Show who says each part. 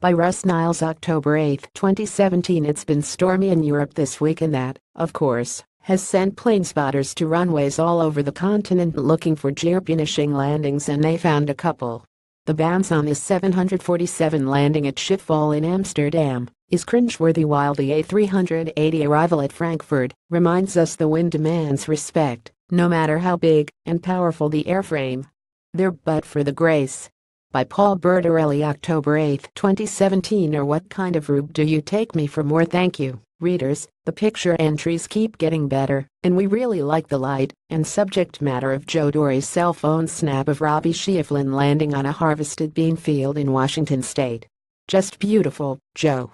Speaker 1: by Russ Niles October 8, 2017 It's been stormy in Europe this week and that, of course, has sent plane spotters to runways all over the continent looking for gear-punishing landings and they found a couple. The bounce on this 747 landing at Schiphol in Amsterdam is cringeworthy while the A380 arrival at Frankfurt reminds us the wind demands respect, no matter how big and powerful the airframe. There but for the grace. By Paul Bertorelli October 8, 2017 Or what kind of route do you take me for more thank you, readers, the picture entries keep getting better, and we really like the light and subject matter of Joe Dory's cell phone snap of Robbie Schieffelin landing on a harvested bean field in Washington state. Just beautiful, Joe.